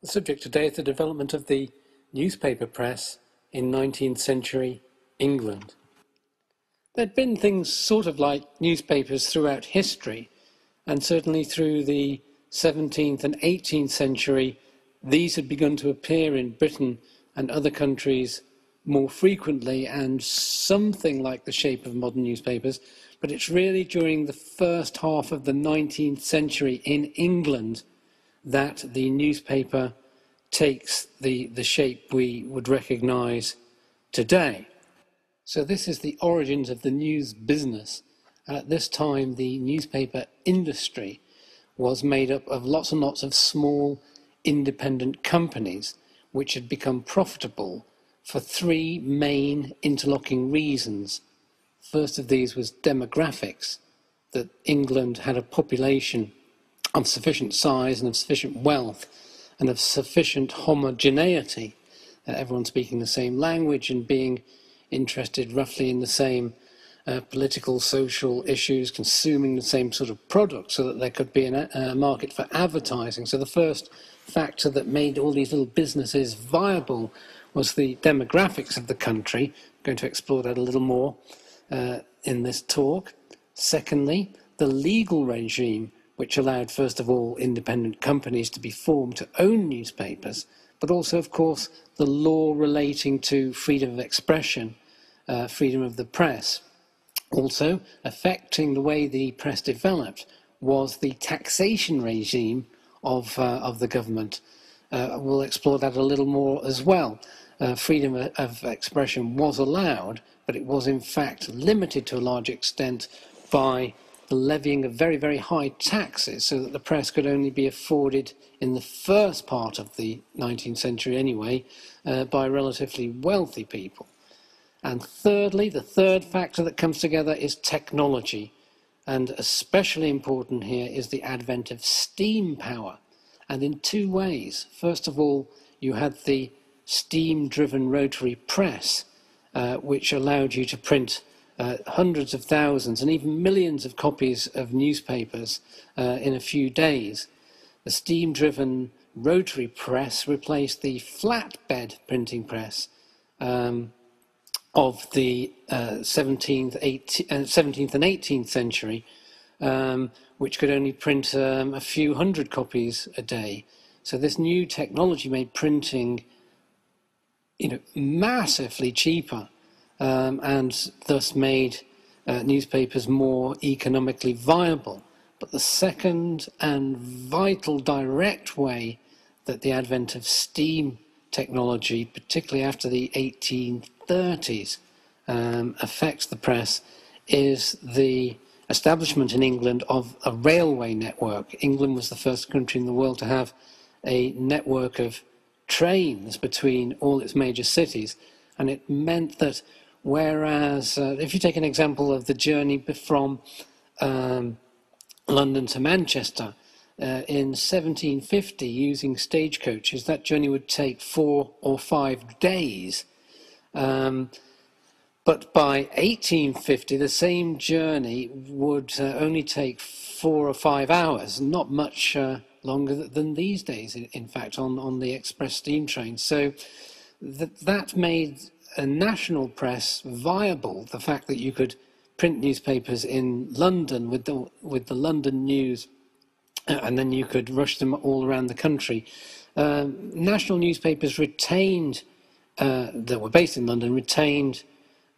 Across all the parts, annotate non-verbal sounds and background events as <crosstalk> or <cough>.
The subject today is the development of the newspaper press in 19th century England. There'd been things sort of like newspapers throughout history, and certainly through the 17th and 18th century, these had begun to appear in Britain and other countries more frequently and something like the shape of modern newspapers. But it's really during the first half of the 19th century in England that the newspaper takes the, the shape we would recognize today. So, this is the origins of the news business. At this time, the newspaper industry was made up of lots and lots of small independent companies which had become profitable for three main interlocking reasons. First of these was demographics, that England had a population of sufficient size and of sufficient wealth and of sufficient homogeneity, uh, everyone speaking the same language and being interested roughly in the same uh, political, social issues, consuming the same sort of product so that there could be a uh, market for advertising. So the first factor that made all these little businesses viable was the demographics of the country. I'm going to explore that a little more uh, in this talk. Secondly, the legal regime which allowed, first of all, independent companies to be formed to own newspapers, but also, of course, the law relating to freedom of expression, uh, freedom of the press. Also, affecting the way the press developed was the taxation regime of, uh, of the government. Uh, we'll explore that a little more as well. Uh, freedom of expression was allowed, but it was in fact limited to a large extent by the levying of very, very high taxes so that the press could only be afforded in the first part of the 19th century anyway uh, by relatively wealthy people. And thirdly, the third factor that comes together is technology. And especially important here is the advent of steam power. And in two ways. First of all, you had the steam driven rotary press, uh, which allowed you to print uh, hundreds of thousands and even millions of copies of newspapers uh, in a few days. The steam driven rotary press replaced the flatbed printing press um, of the uh, 17th, 18th, 17th, and 18th century, um, which could only print um, a few hundred copies a day. So this new technology made printing you know, massively cheaper um, and thus made uh, newspapers more economically viable. But the second and vital direct way that the advent of steam technology, particularly after the 1830s, um, affects the press is the establishment in England of a railway network. England was the first country in the world to have a network of trains between all its major cities, and it meant that Whereas, uh, if you take an example of the journey from um, London to Manchester, uh, in 1750, using stagecoaches, that journey would take four or five days. Um, but by 1850, the same journey would uh, only take four or five hours, not much uh, longer than these days, in, fact, on, on the express steam train. So th- that made a national press viable, the fact that you could print newspapers in London with the, with the London news, <clears throat> and then you could rush them all around the country. Uh, national newspapers retained, uh, that were based in London, retained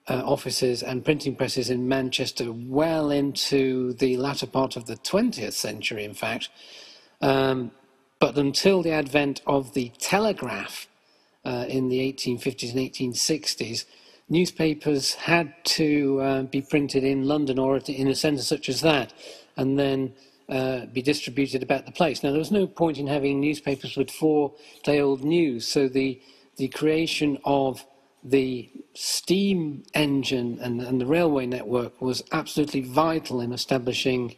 uh, offices and printing presses in Manchester well into the latter part of the 20th century, in fact. Um, but until the advent of the telegraph, uh, in the 1850s and 1860s, newspapers had to uh, be printed in London or in a centre such as that, and then uh, be distributed about the place. Now, there was no point in having newspapers with four-day-old news, so the the creation of the steam engine and, and the railway network was absolutely vital in establishing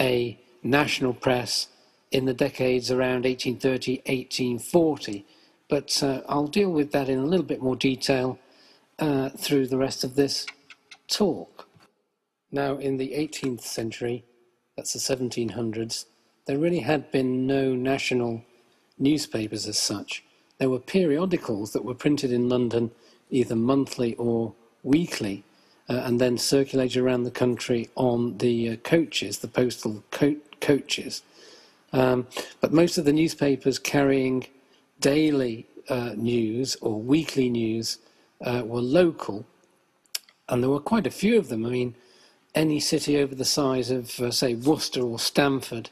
a national press in the decades around 1830, 1840 but uh, I'll deal with that in a little bit more detail uh, through the rest of this talk. Now, in the 18th century, that's the 1700s, there really had been no national newspapers as such. There were periodicals that were printed in London either monthly or weekly, uh, and then circulated around the country on the uh, coaches, the postal co coaches. Um, but most of the newspapers carrying daily uh, news or weekly news uh, were local, and there were quite a few of them. I mean, any city over the size of, uh, say, Worcester or Stamford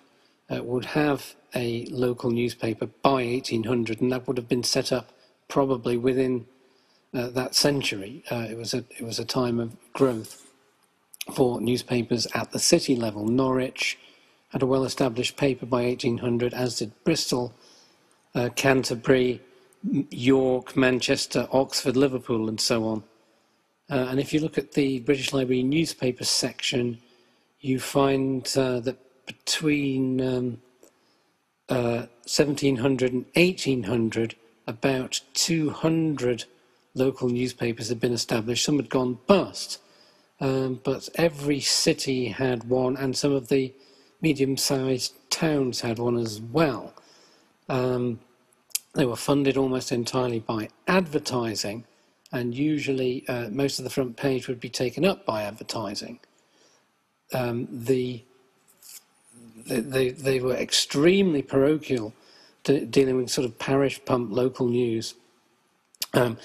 uh, would have a local newspaper by 1800, and that would have been set up probably within uh, that century. Uh, it was a it was a time of growth for newspapers at the city level. Norwich had a well-established paper by 1800, as did Bristol, uh, Canterbury, York, Manchester, Oxford, Liverpool, and so on. Uh, and if you look at the British Library newspaper section, you find uh, that between um, 1700 and 1800, about 200 local newspapers had been established. Some had gone bust, um, but every city had one, and some of the medium-sized towns had one as well. Um, they were funded almost entirely by advertising, and usually uh, most of the front page would be taken up by advertising. Um, the, they, they were extremely parochial, dealing with sort of parish pump local news. Um,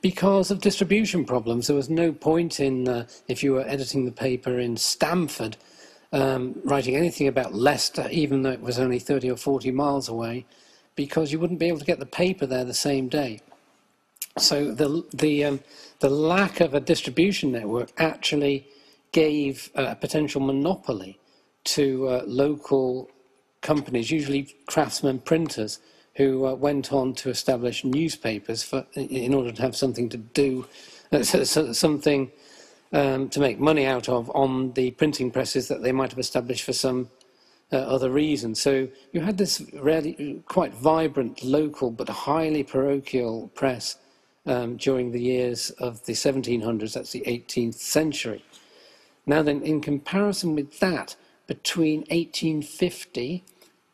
because of distribution problems. There was no point in, uh, if you were editing the paper in Stamford, um, writing anything about Leicester, even though it was only 30 or 40 miles away, because you wouldn't be able to get the paper there the same day. So the, the, um, the lack of a distribution network actually gave a potential monopoly to uh, local companies, usually craftsmen printers, who uh, went on to establish newspapers for, in order to have something to do, uh, something um, to make money out of on the printing presses that they might have established for some uh, other reasons. So you had this really quite vibrant local but highly parochial press um, during the years of the 1700s, that's the 18th century. Now then, in comparison with that, between 1850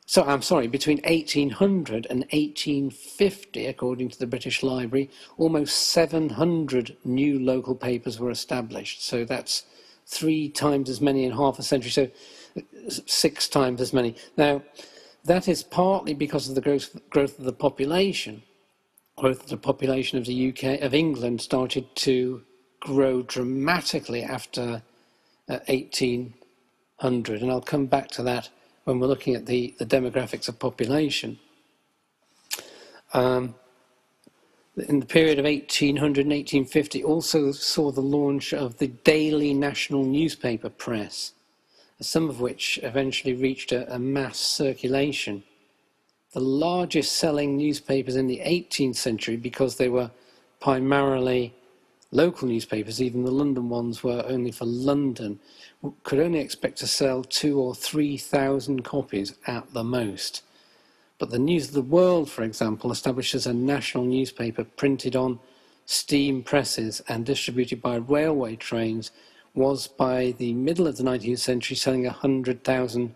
so I'm sorry, between 1800 and 1850, according to the British Library, almost 700 new local papers were established. So that's three times as many in half a century, so six times as many. Now, that is partly because of the growth, growth of the population. Growth of the population of the UK, of England, started to grow dramatically after uh, 1800, and I'll come back to that when we're looking at the, the demographics of population. Um, in the period of 1800 and 1850 also saw the launch of the daily national newspaper press, some of which eventually reached a, a mass circulation. The largest selling newspapers in the 18th century, because they were primarily local newspapers, even the London ones were only for London, could only expect to sell two or three thousand copies at the most. But the News of the World, for example, establishes a national newspaper printed on steam presses and distributed by railway trains, was by the middle of the 19th century selling 100,000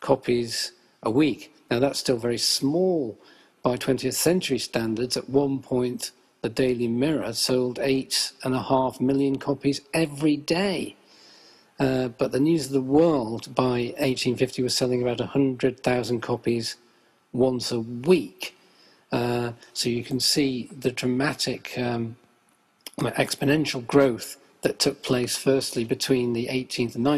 copies a week. Now that's still very small by 20th century standards. At one point, the Daily Mirror sold eight and a half million copies every day. Uh, but the News of the World by 1850 was selling about 100,000 copies once a week. Uh, so you can see the dramatic um, exponential growth that took place firstly between the 18th and 19th